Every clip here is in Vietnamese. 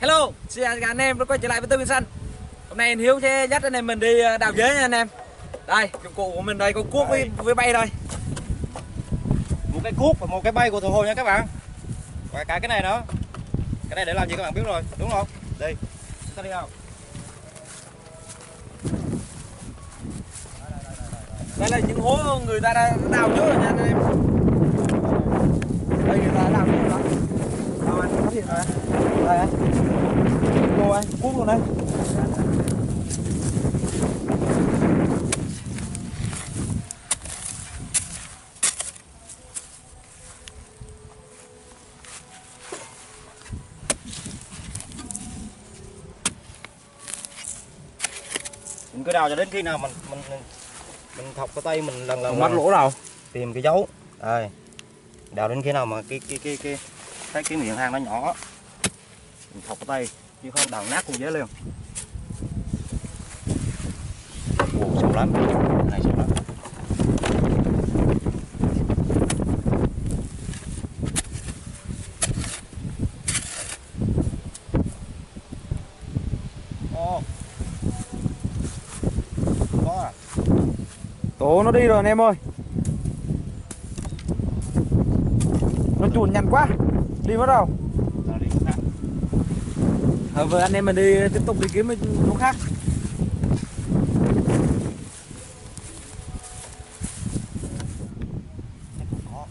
Hello, xin chào anh em đã quay trở lại với tôi Biên Xanh. Hôm nay anh Hiếu sẽ dắt anh em mình đi ờ, đào dế nha anh em. Đây, dụng cụ của mình đây có cuốc với, với bay đây. Một cái cuốc và một cái bay của thùng hồ nha các bạn. Và cả cái này nữa. Cái này để làm gì các bạn biết rồi đúng không? Đi. Chúng ta đi nào. Đây là những hố người ta đã đào trước rồi nha anh em. Đây người ta đã đào trước rồi đó. Đâu anh, phát hiện rồi Đây anh Cô anh, cuốc luôn đây mình cứ đào cho đến khi nào mình mình mình, mình thọc cái tay mình lần lần lần lỗ đâu. tìm cái dấu. Đây. Đào đến khi nào mà cái cái cái cái cái, cái miệng hang nó nhỏ thọc tay chứ không đào nát con dế luôn Ồ, sâu lắm này sâu lắm Ồ. có à? Tổ nó đi rồi anh em ơi. Nó chuồn nhanh quá. Đi mất đâu? Ờ, Vừa anh em mình đi tiếp tục đi kiếm chỗ khác Có.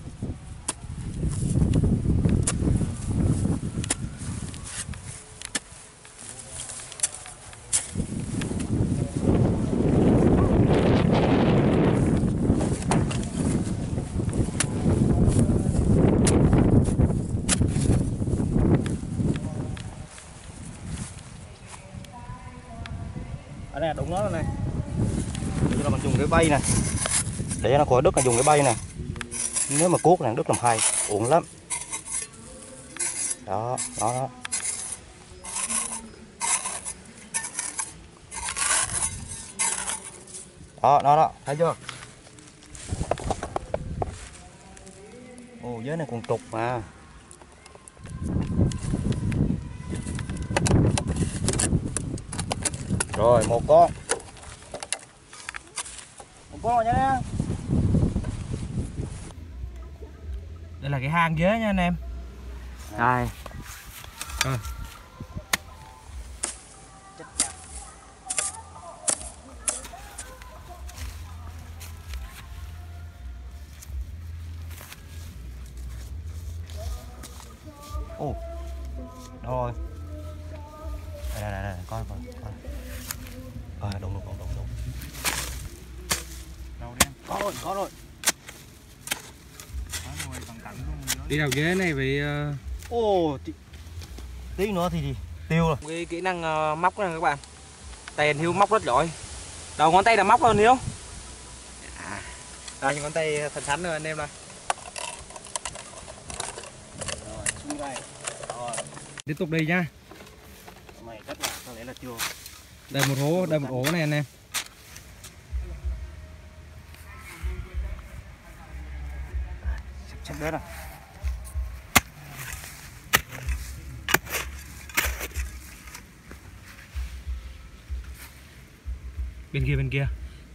ở đây là đúng nó rồi này Bây giờ mình dùng cái bay này. Để cho nó khỏi đứt là dùng cái bay này. Nếu mà cuốc này, đứt làm hai, uổng lắm. Đó đó đó. Đó đó đó. Thấy chưa? Ồ dưới này còn trục mà. Rồi, một con nha Đây là cái hang dế nha anh em. Đây. Rồi. Rồi có rồi. Đi đào dế này phải ờ, ồ tí, tí nữa thì, thì tiêu rồi. Cái kỹ năng ờ, móc này các bạn. Tay Hiếu móc rất giỏi. Đầu ngón tay là móc hơn Hiếu. À, đây những ngón tay thần thánh rồi anh em này rồi xuống đây rồi tiếp tục đi nha mày rất là có lẽ là chưa đây một hố đây một ổ này anh em sắp đến rồi. Bên kia bên kia.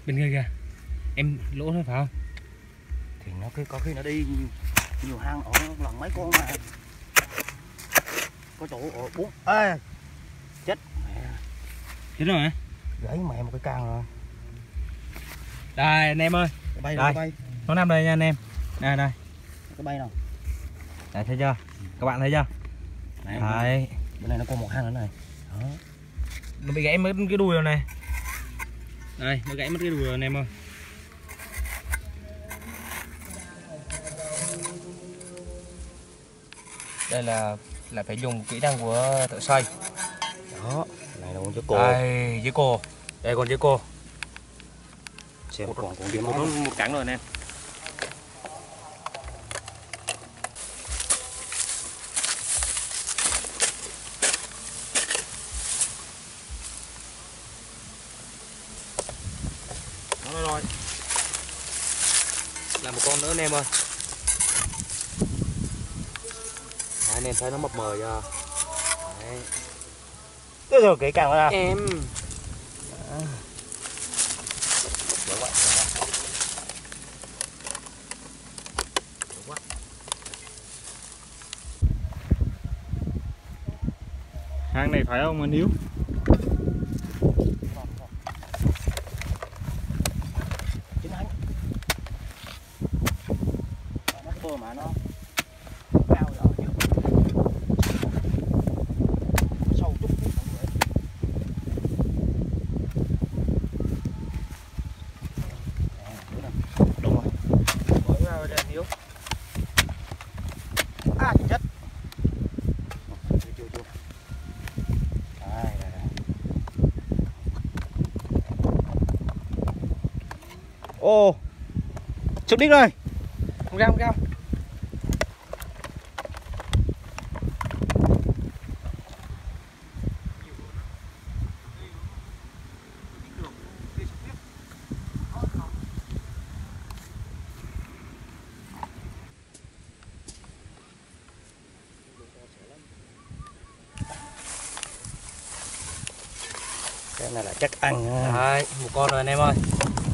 Bên kia kìa. Em lỗ thôi phải không? Thì nó cái có khi nó đi nhiều hang ở lần mấy con mà. Có chỗ ở bốn ê! Chết mẹ. Chết rồi hả? Gãy mẹ một cái càng rồi. Đây anh em ơi. Bay Đây. bay. Nó nằm đây nha anh em. Đây đây cái bay nào đây thấy chưa? Các bạn thấy chưa? Này đấy. bên này nó có một hang nữa này. Đó. Nó bị gãy mất cái đùi rồi này. Đây nó gãy mất cái đùi rồi anh em ơi. Đây là là phải dùng kỹ năng của thợ xoay. Đó này là con chữ cô đây với cô đây còn với cô xem còn còn điểm một, một cẳng rồi anh em là một con nữa anh em ơi. Đấy, anh em thấy nó mập mờ chưa? Đấy. Rồi kỹ càng ra em. Hang này phải không anh Hiếu chính hắn nó vừa mà nó cao rồi chứ sâu chút chút không vậy. À, đúng rồi. đúng rồi Bỏ vào đây Hiếu à chết chưa chưa chưa đây, đây, đây. Ô chụp đích rồi Không ra không ra. Cái này là chắc ăn Đấy, một con rồi anh em ơi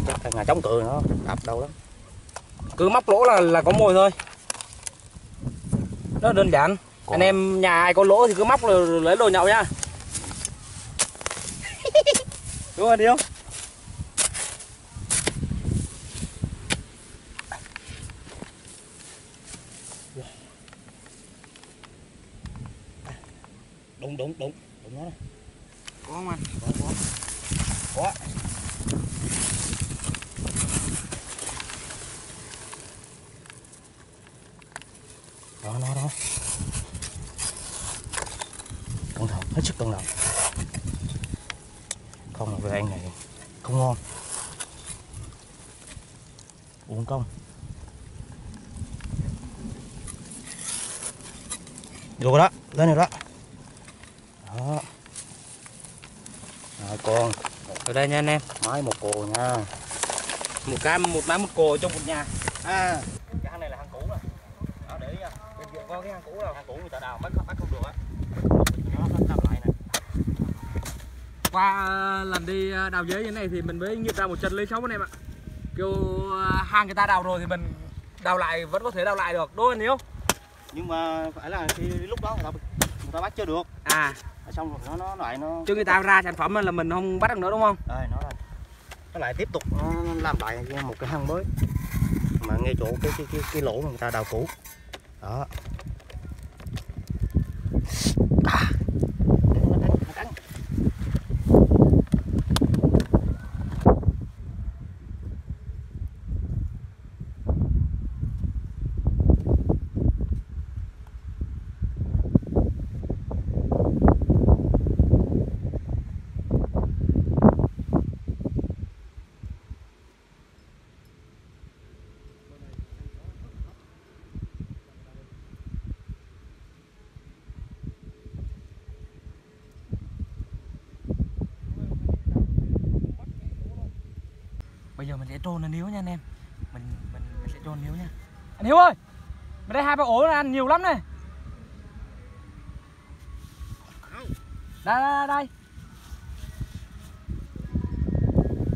chắc ăn là chống cự nó đập đâu lắm Cứ móc lỗ là là có mồi thôi. Là đơn giản. Còn- Anh em nhà ai có lỗ thì cứ móc rồi lấy đồ nhậu nhá Đúng rồi Hiếu đúng đúng đúng đúng nó này. Có không anh? có có. Có đó nó đó. Cẩn thận hết sức cẩn thận không là về ăn này không ngon. Uống công được rồi đó, lên rồi đó. Đó. Rồi con. Ở đây nha anh em. Máy một cồ nha. Một cái, một mái một cồ trong một nhà. À cái hang này là hang cũ rồi đó để ý nha Bên kia có cái hang cũ đâu hang cũ người ta đào bắt bắt không được á nó lại nè Qua ờ, lần đi ờ, đào giấy như thế này thì mình mới nghiệm ra một chân lấy sống anh em ạ. Kiểu ờ, hang người ta đào rồi thì mình đào lại vẫn có thể đào lại được đúng anh Hiếu? nhưng mà phải là khi lúc đó người ta người ta bắt chưa được. À. Xong rồi nó nó lại nó chứ người ta ra sản phẩm là mình không bắt được nữa đúng không? đây nó lại nó lại tiếp tục nó làm lại một cái hang mới. Mà ngay chỗ cái cái cái, cái lỗ mà người ta đào cũ đó à. Giờ mình sẽ trôn anh Hiếu nha anh em. Mình mình, mình sẽ trôn anh Hiếu nha. Anh Hiếu ơi Bên đây hai ba ổ này ăn nhiều lắm này. Đây đây đây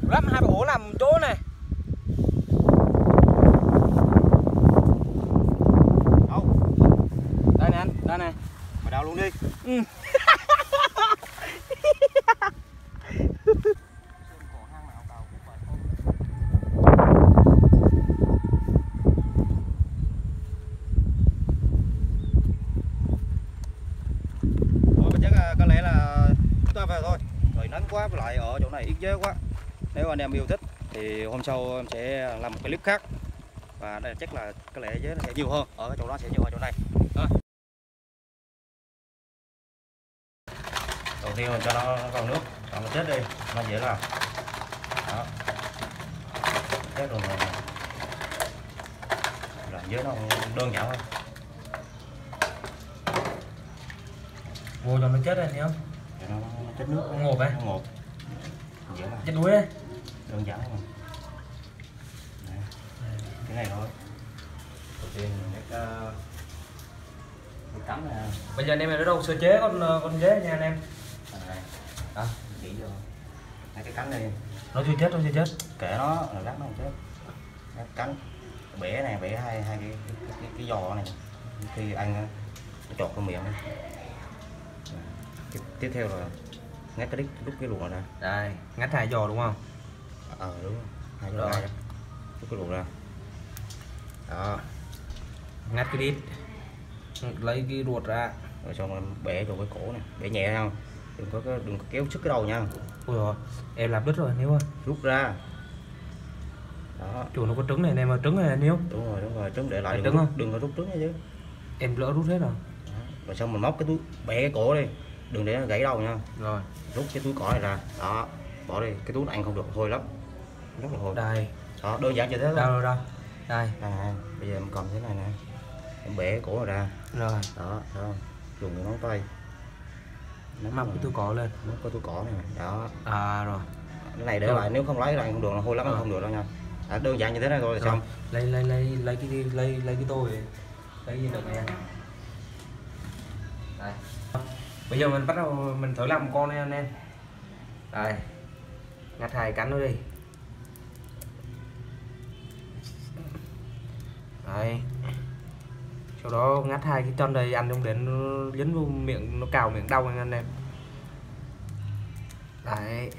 Nhiều lắm hai ba ổ làm chỗ này. Đâu Đây này anh Đây này. Mà đào luôn đi. Ừ. Thôi chắc là có lẽ là chúng ta về thôi. Trời nắng quá với lại ở chỗ này ít gió quá. Nếu anh em yêu thích thì hôm sau em sẽ làm một cái clip khác. Và đây chắc là có lẽ gió nó sẽ nhiều hơn. Ở cái chỗ đó sẽ nhiều hơn chỗ này. À. Đầu tiên mình cho nó vào nước. Cho nó chết đi, nó dễ làm. Đó. Chết rồi. Mà Làm gió nó đơn giản thôi Vô cho nó chết anh Hiếu Chết nước ấy Nó ngộp Dễ làm Chết đuối đơn giản Đấy. cái này thôi. Đầu tiên mình nhắc uh, mình cắm Bây giờ anh em ở đâu sơ chế con con dế nha anh em? Đó chỉ cho hai cái cánh này. Nó chưa chết nó chưa chết. Kệ nó là lát nó không chết. Cái cánh. Bẻ này bẻ hai hai cái cái, cái, cái giò này. Khi ăn á, nó chọt vào miệng tiếp, tiếp theo là ngắt cái đít đút cái luộc ra. Đây ngắt hai giò đúng không? Ờ đúng hai Rồi. cái đút cái luộc ra. Đó. Ngắt cái đít. Lấy cái ruột ra. Rồi xong em bẻ vào cái cổ này. Bẻ nhẹ không? Đừng có cái- đừng có kéo sức cái đầu nha. Ui rồi em làm đứt rồi nếu rút ra. Đó. Chủ nó có trứng này em mà trứng này nếu đúng rồi đúng rồi. Trứng để lại đừng, trứng không? đừng có rút trứng nha chứ. Em lỡ rút hết rồi. Đó. rồi xong mình móc cái túi bẻ cái cổ đi đừng để nó gãy đầu nha. Rồi. Rút cái túi cỏ này ra. Đó bỏ đi. Cái túi này ăn không được hôi lắm. Rất là hôi. Đây. Đó đơn giản như thế thôi. Đâu đâu đâu. Đây. À, bây giờ em cầm thế này nè. Em bẻ cổ ra. Rồi. Đó đó dùng cái ngón tay. Nắm móc cái túi cỏ lên. Móc cái túi cỏ này nè. đó. À rồi. Cái này để Rồi. lại nếu không lấy ăn không được là hôi lắm Rồi. không được đâu nha. À, đơn giản như thế này thôi là rồi. xong lấy lấy lấy lấy cái lấy lấy cái tôi lấy cái đựng này đây bây giờ mình bắt đầu mình thử làm một con này anh em. Đây ngắt hai cánh nó đi. Đấy sau đó ngắt hai cái chân đây ăn không đến nó dính vô miệng nó cào miệng đau anh em. Đấy.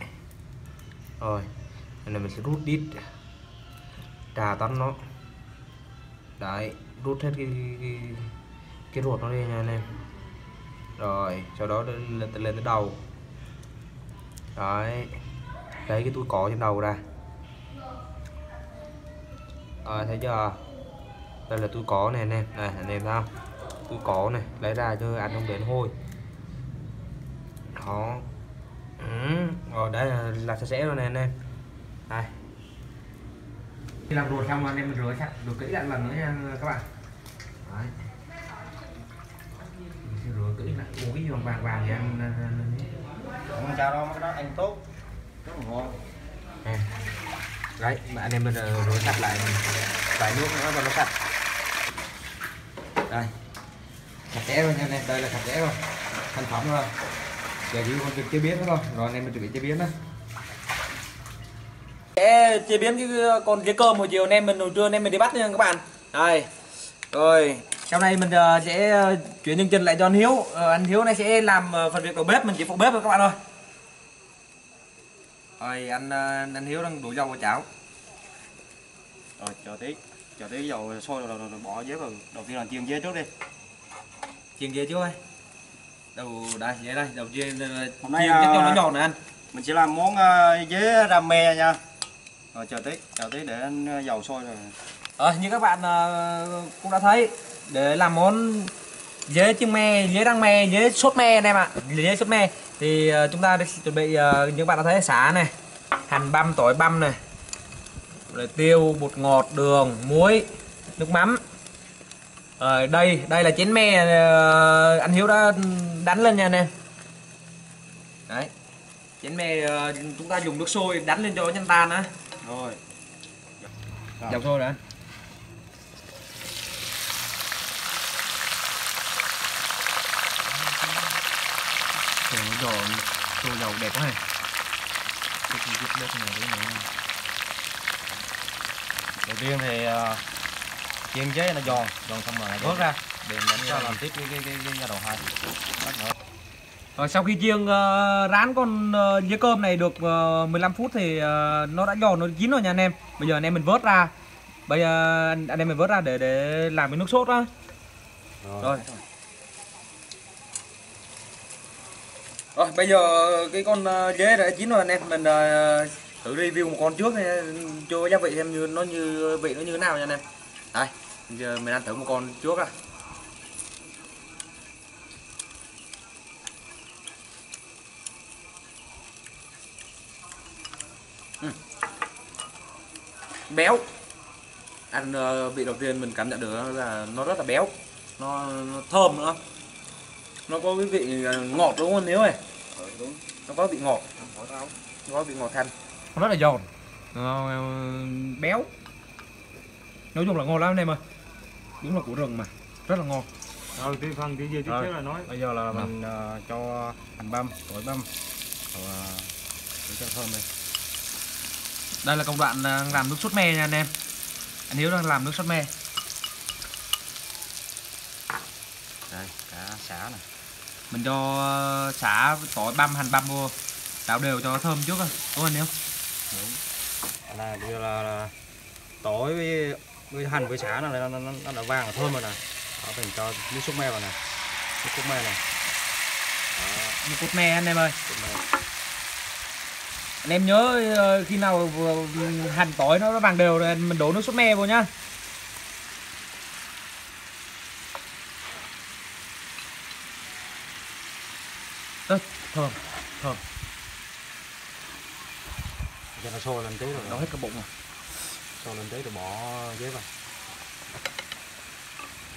Rồi này mình sẽ rút đít. Trà tắm nó. Đấy rút hết cái cái, cái ruột nó đi nha anh em rồi sau đó lên lên, lên tới đầu. Đấy lấy cái túi cỏ trên đầu ra. Rồi thấy chưa? Đây là túi cỏ này anh em. Này anh em thấy không? Túi cỏ này lấy ra cho ăn không đến hôi. Đó. Ừ. rồi đấy là, là sạch sẽ rồi này anh em. Đây. Khi làm ruột xong anh em mình rửa sạch rửa kỹ lại lần nữa nha các bạn. Đấy lại ủa cái bằng vàng vàng anh, anh không sao đâu cái đó ăn tốt. Rất là ngon nè đấy mà anh em mình ờ, rửa sạch lại vài nước nữa và nó sạch. Đây. Sạch sẽ rồi nha anh em đây là sạch sẽ rồi. Thành phẩm rồi. Giờ chỉ còn việc chế biến nữa thôi. Rồi anh em mình chuẩn bị chế biến đó. Sẽ chế biến cái con dế cơm hồi chiều anh em mình hồi trưa anh em mình đi bắt nha các bạn. Đây. Rồi sau này mình ờ, sẽ ờ, chuyển chương trình lại cho anh Hiếu. Ờ, anh Hiếu này sẽ làm phần việc đầu bếp mình chỉ phụ bếp thôi các bạn ơi. Rồi anh anh Hiếu đang đổ dầu vào chảo. Rồi chờ tí. Chờ tí dầu sôi rồi, rồi, rồi, bỏ dế vào. Đầu tiên là chiên dế trước đi. Chiên dê trước ơi đầu đây vậy đây. Đầu chiên Hôm nay chiên cái cho nó giòn này anh. mình sẽ làm món dế ramen nha. Rồi chờ tí. Chờ tí để ờ, dầu sôi rồi. Ờ, như các bạn cũng đã thấy để làm món dế chưng me, dế đăng me, dế sốt me anh em ạ. Dế sốt me thì uh, chúng ta đã chuẩn bị ờ, uh, như bạn đã thấy xả này, hành băm, tỏi băm này. Rồi tiêu, bột ngọt, đường, muối, nước mắm. ở đây, đây là chén me uh, anh Hiếu đã đánh lên nha anh em. Đấy. Chén me uh, chúng ta dùng nước sôi đánh lên cho nó nhanh tan á. rồi Dầu sôi đã. Trời nó giò sôi dầu đẹp quá này. Cái chi tiết bếp này đấy này. đầu tiên thì ờ, chiên dế nó giòn giòn xong rồi vớt ra để mình cho làm tiếp cái cái cái, cái giai đoạn hai Lát nữa. Rồi sau khi chiên ờ, rán con uh, dế cơm này được ờ, 15 phút thì ờ, nó đã giòn nó chín rồi nha anh em. Bây giờ anh em mình vớt ra. Bây giờ anh, anh em mình vớt ra để để làm cái nước sốt đó. Rồi. Rồi rồi bây giờ cái con ờ, dế đã chín rồi anh em mình uh, thử review một con trước cho gia vị xem như nó như vị nó như thế nào nha anh em. Đây, giờ mình ăn thử một con trước à. béo ăn ờ, vị đầu tiên mình cảm nhận được là nó rất là béo nó, nó thơm nữa nó có cái vị ờ, ngọt đúng không? Nếu này. Nó có vị ngọt. Nó có vị ngọt thanh. Nó rất là giòn. Ờ, béo. Nói chung là ngon lắm anh em ơi. Đúng là củ rừng mà. Rất là ngon. Rồi, tiếp phần tiếp theo tiếp Rồi. theo là nói. bây giờ là mình ờ, cho hành băm tỏi băm. Rồi, để cho thơm đây. Đây là công đoạn à, làm nước sốt me nha anh em. Anh Hiếu đang làm nước sốt me. Đây cá xả này mình cho ờ, xả tỏi băm hành băm vô. Đảo đều cho nó thơm trước thôi đúng không? Anh Hiếu Cái này bây giờ là, là tỏi với, với hành với xả này nó, nó, nó, đã vàng và thơm rồi nè. Đó, mình cho nước súp me vào này nước súp me này một cốt me anh em ơi. Anh em nhớ ờ, khi nào vừa hành tỏi nó vàng đều rồi mình đổ nước sốt me vô nhá Ơ, thơm thơm. Cho nó sôi lên tí rồi. Nó hết cả bụng rồi. Sôi lên tí rồi bỏ giấy vào.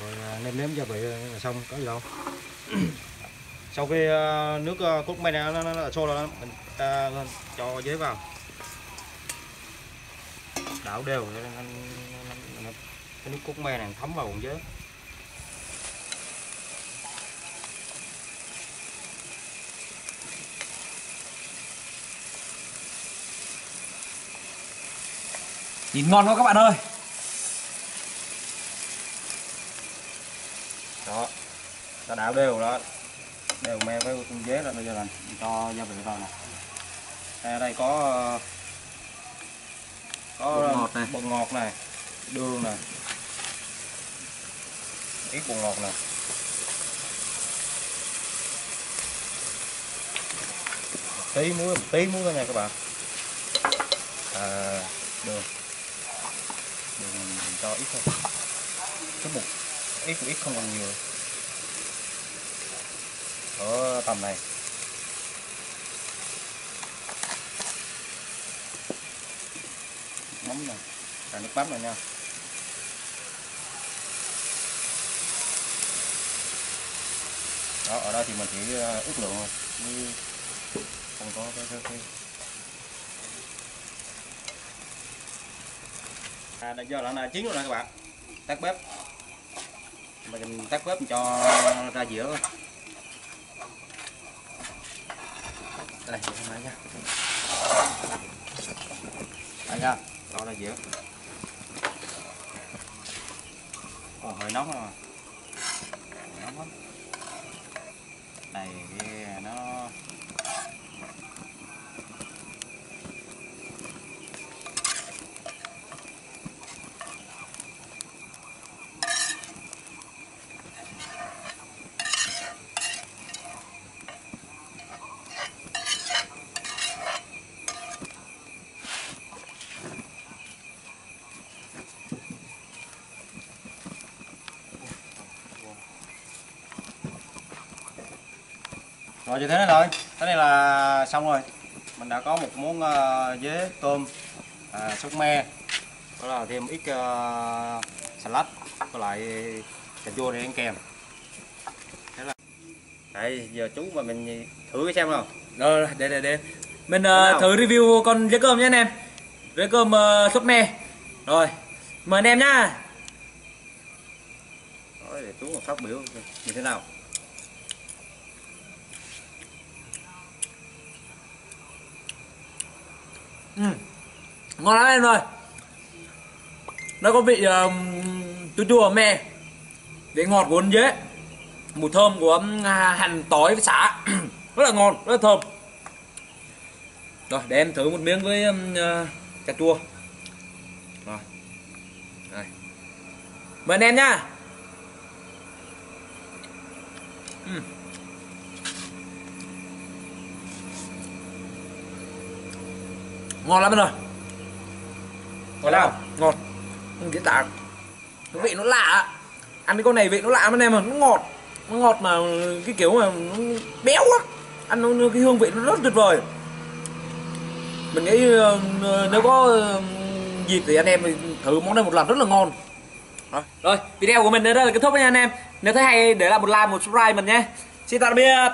Rồi à, nêm nếm gia vị là xong có gì đâu. Sau khi à, nước à, cốt me này nó, nó, nó sôi rồi mình ta cho giấy vào. Đảo đều nó- nó- cái nước cốt me này thấm vào bụng giấy nhìn ngon quá các bạn ơi? Đó ta đảo đều đó. Đều me với con dế rồi bây giờ là cho gia vị vào nè. Đây, ở đây có có Bột ngọt này. bột ngọt này đường này. Ít bột ngọt này. Tí muối một tí muối thôi nha các bạn. À, đường cho ít thôi. Chút một ít một ít không còn nhiều. Ở tầm này. Mắm này cả nước mắm rồi nha. Đó ở đây thì mình chỉ ờ, ước lượng thôi. Không có cái cái, cái. À, đây giờ là nó chín rồi nè các bạn. Tắt bếp. Mình tắt bếp cho ra giữa. Thôi đây để hôm nay nha. Đây nha cho ra giữa. Ồ, hơi nóng rồi à. nóng lắm. Này nó rồi như thế này rồi cái này là xong rồi. Mình đã có một món uh, dế tôm à, sốt me đó là thêm ít uh, salad với lại cà chua để ăn kèm. Thế là đây giờ chú mà mình thử xem nào. Rồi để để để. Mình uh, thử review con dế cơm nhé anh em. Dế cơm uh, sốt me. Rồi mời anh em nhá. Rồi, để chú phát biểu như thế nào ừ. ngon lắm em ơi. Nó có vị uh, chua chua me. Vị ngọt của dế. Mùi thơm của à, hành tỏi với xả rất là ngon rất là thơm. Rồi để em thử một miếng với um, uh, cà chua. Rồi. Đây. Mời anh em nhá uhm. Ừ. ngon lắm ơi ngon lắm. Ngon. Không diễn tả cái vị nó lạ ăn cái con này vị nó lạ lắm anh em mà nó ngọt. Nó ngọt mà cái kiểu mà nó béo lắm ăn nó, nó- cái hương vị nó rất tuyệt vời. Mình nghĩ ờ, nếu có ờ, dịp thì anh em thử món này một lần rất là ngon. Rồi, rồi video của mình đến đây là kết thúc nha anh em. Nếu thấy hay để lại một like một subscribe mình nhé. Xin tạm biệt